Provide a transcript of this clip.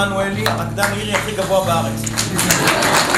עמנואלי, המקדם עירי הכי גבוה בארץ.